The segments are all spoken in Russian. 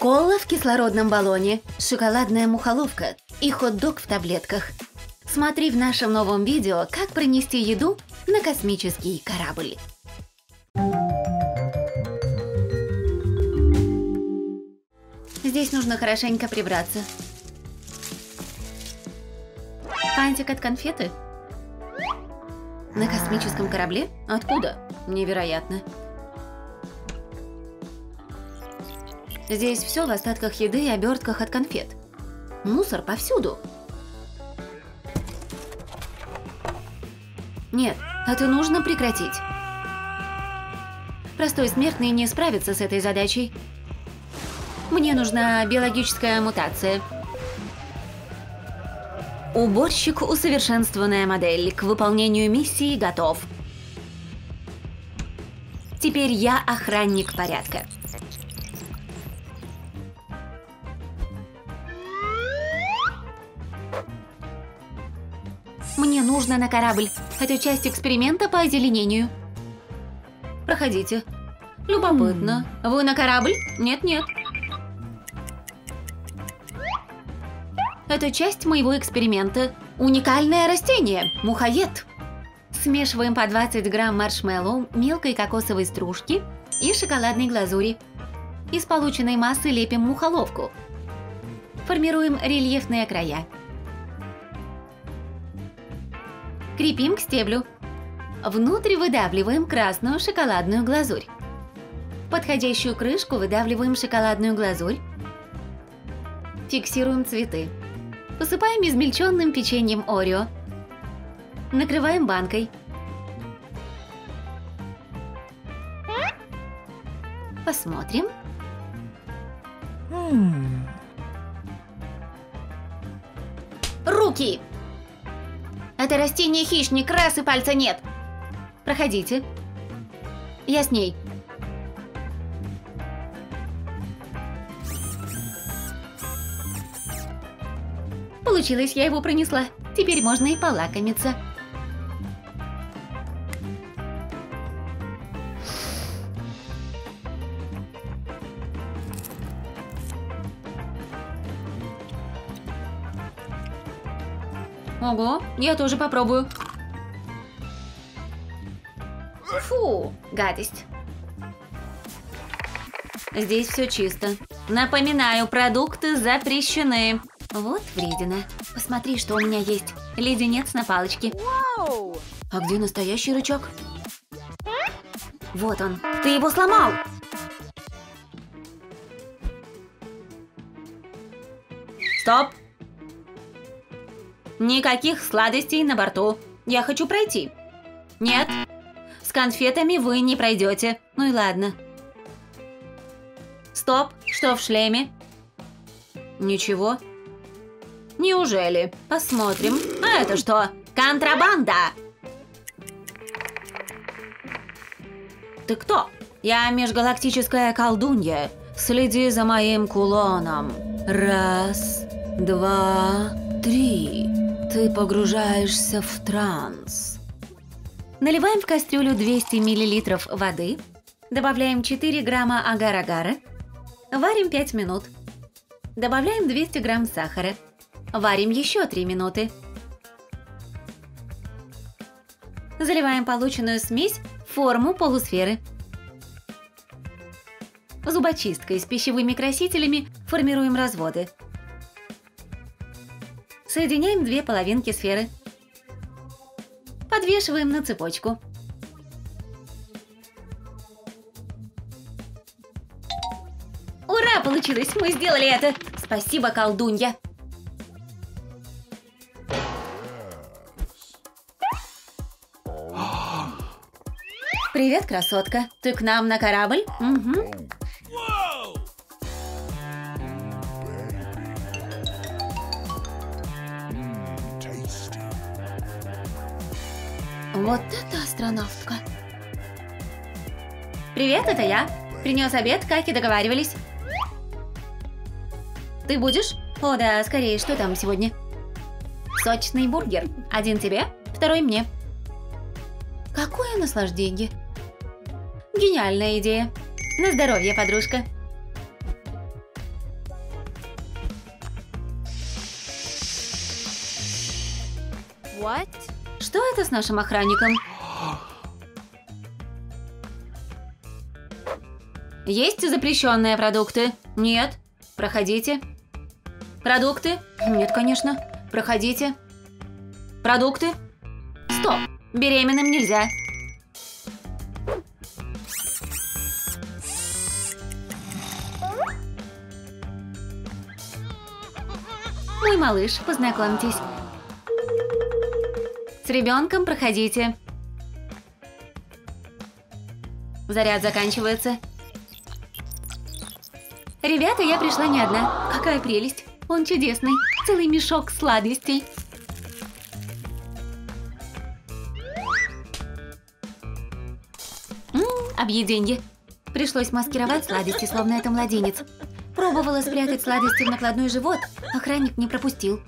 Кола в кислородном баллоне, шоколадная мухоловка и хот-дог в таблетках. Смотри в нашем новом видео, как пронести еду на космический корабль. Здесь нужно хорошенько прибраться. Фантик от конфеты? На космическом корабле? Откуда? Невероятно. Здесь все в остатках еды и обертках от конфет. Мусор повсюду. Нет, это нужно прекратить. Простой смертный не справится с этой задачей. Мне нужна биологическая мутация. Уборщик усовершенствованная модель к выполнению миссии готов. Теперь я охранник порядка. Нужно на корабль. Это часть эксперимента по озеленению. Проходите. Любопытно. Вы на корабль? Нет-нет. Это часть моего эксперимента. Уникальное растение. Мухоед. Смешиваем по 20 грамм маршмеллоу, мелкой кокосовой стружки и шоколадной глазури. Из полученной массы лепим мухоловку. Формируем рельефные края. Крепим к стеблю. Внутрь выдавливаем красную шоколадную глазурь. Подходящую крышку выдавливаем шоколадную глазурь. Фиксируем цветы. Посыпаем измельченным печеньем Орео. Накрываем банкой. Посмотрим. Руки! Это растение хищник, раз и пальца нет. Проходите. Я с ней. Получилось, я его пронесла. Теперь можно и полакомиться. Ого, я тоже попробую. Фу, гадость. Здесь все чисто. Напоминаю, продукты запрещены. Вот вредина. Посмотри, что у меня есть. Леденец на палочке. А где настоящий рычаг? Вот он. Ты его сломал! Стоп! Никаких сладостей на борту. Я хочу пройти. Нет. С конфетами вы не пройдете. Ну и ладно. Стоп. Что в шлеме? Ничего. Неужели? Посмотрим. А это что? Контрабанда! Ты кто? Я межгалактическая колдунья. Следи за моим кулоном. Раз, два, три. Ты погружаешься в транс. Наливаем в кастрюлю 200 мл воды. Добавляем 4 грамма агар-агара. Варим 5 минут. Добавляем 200 грамм сахара. Варим еще 3 минуты. Заливаем полученную смесь в форму полусферы. Зубочисткой с пищевыми красителями формируем разводы. Соединяем две половинки сферы. Подвешиваем на цепочку. Ура, получилось! Мы сделали это! Спасибо, колдунья! Привет, красотка. Ты к нам на корабль? Угу. Вот это астронавтка. Привет, это я. Принес обед, как и договаривались. Ты будешь? О, да, скорее, что там сегодня? Сочный бургер. Один тебе, второй мне. Какое наслаждение. Гениальная идея. На здоровье, подружка. What? Это с нашим охранником? Есть запрещенные продукты? Нет. Проходите. Продукты? Нет, конечно. Проходите. Продукты? Стоп. Беременным нельзя. Мой малыш, познакомьтесь. Ребенком проходите. Заряд заканчивается. Ребята, я пришла не одна. Какая прелесть. Он чудесный. Целый мешок сладостей. Ммм, объеденье. Пришлось маскировать сладости, словно это младенец. Пробовала спрятать сладости в накладной живот. Охранник не пропустил.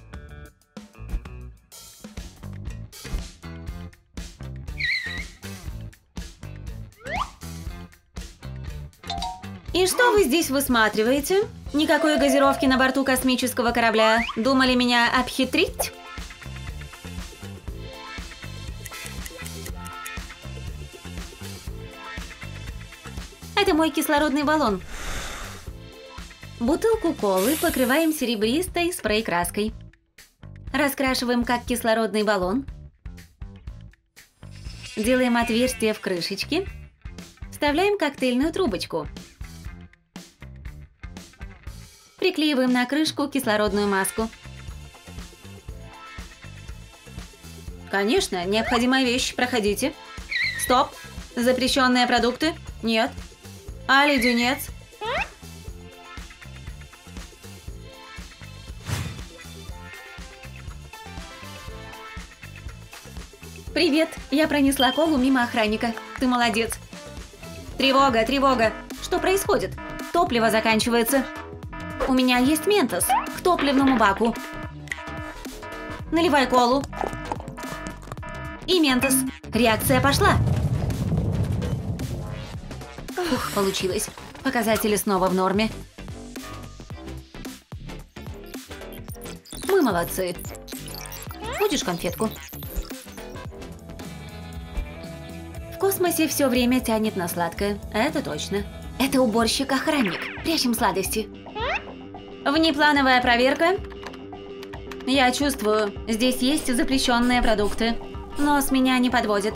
И что вы здесь высматриваете? Никакой газировки на борту космического корабля. Думали меня обхитрить? Это мой кислородный баллон. Бутылку колы покрываем серебристой спрей-краской. Раскрашиваем как кислородный баллон. Делаем отверстие в крышечке. Вставляем коктейльную трубочку. Приклеиваем на крышку кислородную маску. Конечно, необходимая вещь. Проходите. Стоп. Запрещенные продукты? Нет. А леденец? Привет, я пронесла колу мимо охранника. Ты молодец. Тревога, тревога. Что происходит? Топливо заканчивается. У меня есть ментос к топливному баку. Наливай колу. И ментос. Реакция пошла. Ух, получилось. Показатели снова в норме. Мы молодцы. Будешь конфетку? В космосе все время тянет на сладкое. Это точно. Это уборщик-охранник. Прячем сладости. Внеплановая проверка. Я чувствую, здесь есть запрещенные продукты. Но с меня не подводит.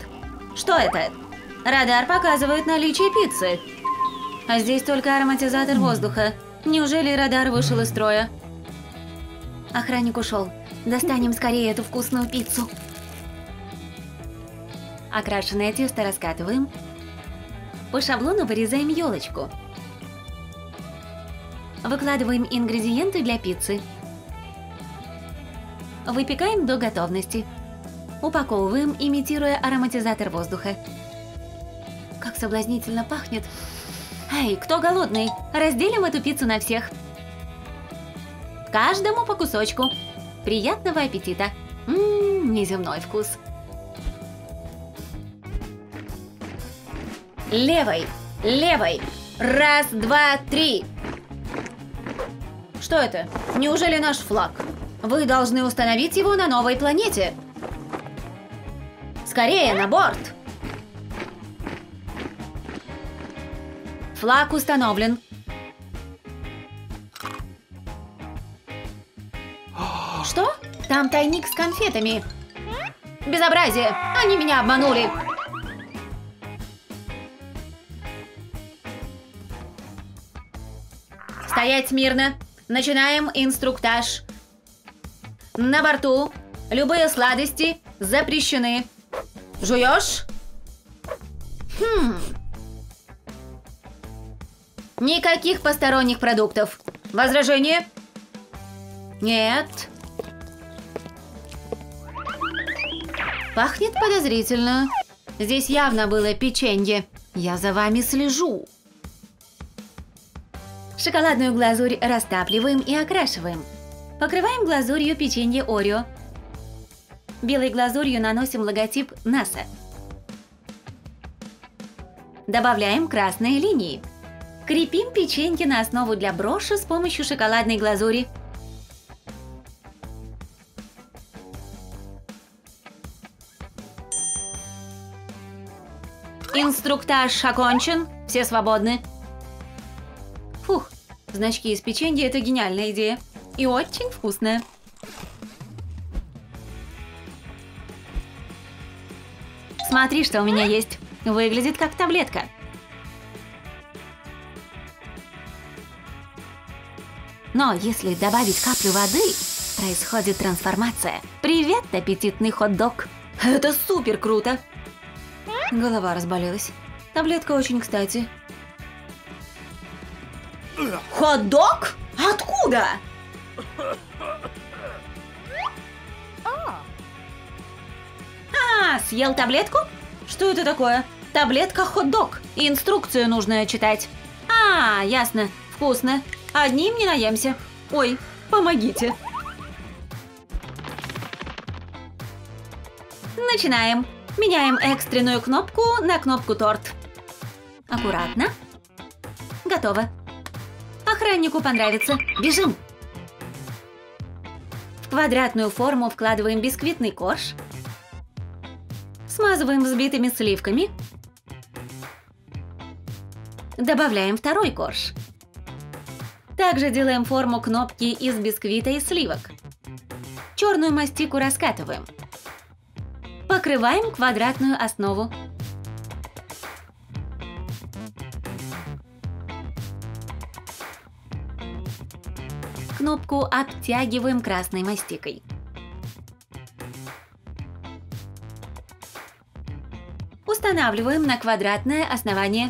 Что это? Радар показывает наличие пиццы. А здесь только ароматизатор воздуха. Неужели радар вышел из строя? Охранник ушел. Достанем скорее эту вкусную пиццу. Окрашенное тесто раскатываем. По шаблону вырезаем елочку. Выкладываем ингредиенты для пиццы. Выпекаем до готовности. Упаковываем, имитируя ароматизатор воздуха. Как соблазнительно пахнет. Эй, кто голодный? Разделим эту пиццу на всех. Каждому по кусочку. Приятного аппетита. Ммм, неземной вкус. Левой, левой. Раз, два, три. Что это? Неужели наш флаг? Вы должны установить его на новой планете. Скорее, на борт! Флаг установлен. Что? Там тайник с конфетами. Безобразие! Они меня обманули! Стоять смирно! Начинаем инструктаж. На борту любые сладости запрещены. Жуешь? Хм. Никаких посторонних продуктов. Возражение? Нет. Пахнет подозрительно. Здесь явно было печенье. Я за вами слежу. Шоколадную глазурь растапливаем и окрашиваем. Покрываем глазурью печенье Орео. Белой глазурью наносим логотип НАСА. Добавляем красные линии. Крепим печеньки на основу для броши с помощью шоколадной глазури. Инструктаж окончен, все свободны. Значки из печенья – это гениальная идея. И очень вкусная. Смотри, что у меня есть. Выглядит как таблетка. Но если добавить каплю воды, происходит трансформация. Привет, аппетитный хот-дог! Это супер круто! Голова разболелась. Таблетка очень кстати. Хот-дог? Откуда? А, съел таблетку? Что это такое? Таблетка хот-дог. Инструкцию нужно читать. А, ясно. Вкусно. Одним не наемся. Ой, помогите. Начинаем. Меняем экстренную кнопку на кнопку торт. Аккуратно. Готово. Охраннику понравится. Бежим. В квадратную форму вкладываем бисквитный корж. Смазываем взбитыми сливками. Добавляем второй корж. Также делаем форму кнопки из бисквита и сливок. Черную мастику раскатываем. Покрываем квадратную основу. Кнопку обтягиваем красной мастикой. Устанавливаем на квадратное основание.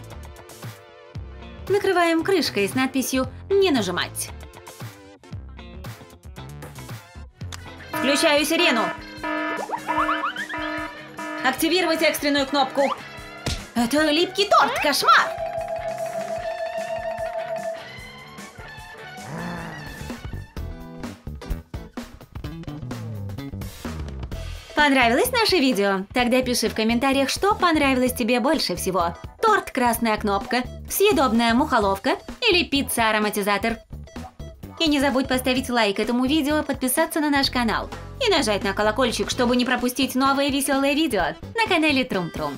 Накрываем крышкой с надписью «Не нажимать». Включаю сирену. Активировать экстренную кнопку. Это липкий торт, кошмар! Понравилось наше видео? Тогда пиши в комментариях, что понравилось тебе больше всего. Торт «Красная кнопка», съедобная мухоловка или пицца-ароматизатор. И не забудь поставить лайк этому видео, подписаться на наш канал и нажать на колокольчик, чтобы не пропустить новые веселые видео на канале Трум-Трум.